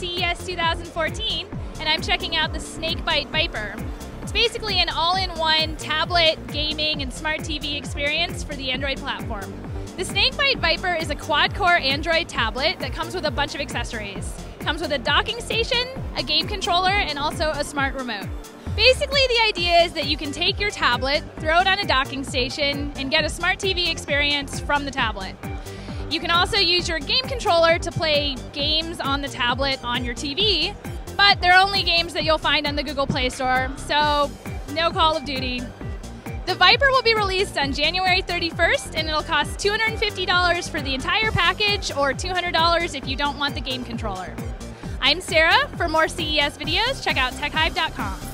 2014, and I'm checking out the Snakebyte Vyper. It's basically an all in one tablet, gaming, and smart TV experience for the Android platform. The Snakebyte Vyper is a quad core Android tablet that comes with a bunch of accessories. It comes with a docking station, a game controller, and also a smart remote. Basically, the idea is that you can take your tablet, throw it on a docking station, and get a smart TV experience from the tablet. You can also use your game controller to play games on the tablet on your TV, but they're only games that you'll find on the Google Play Store, so no Call of Duty. The Vyper will be released on January 31st, and it'll cost $250 for the entire package or $200 if you don't want the game controller. I'm Sarah. For more CES videos, check out techhive.com.